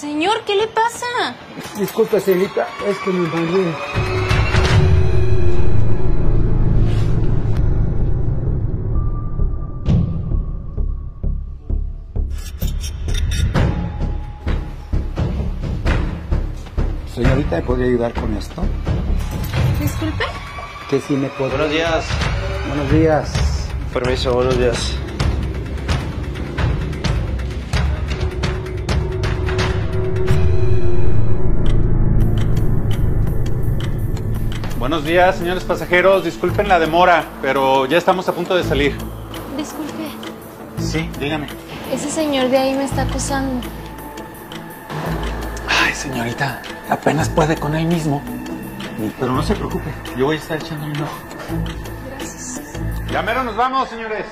Señor, ¿qué le pasa? Disculpe, señorita, es que me mareé. Señorita, ¿me podría ayudar con esto? Disculpe. Que si me podría... Buenos días. Buenos días. Permiso, buenos días. Buenos días, señores pasajeros. Disculpen la demora, pero ya estamos a punto de salir. Disculpe. Sí, dígame. Ese señor de ahí me está acosando. Ay, señorita, apenas puede con él mismo. Pero no se preocupe, yo voy a estar echándole un ojo. Gracias. Ya mero nos vamos, señores.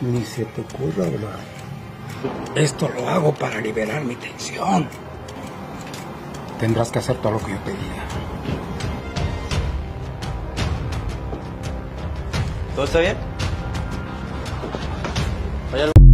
Ni se te ocurra hablar. Esto lo hago para liberar mi tensión. Tendrás que hacer todo lo que yo te diga. ¿Todo está bien? ¿Hay algo?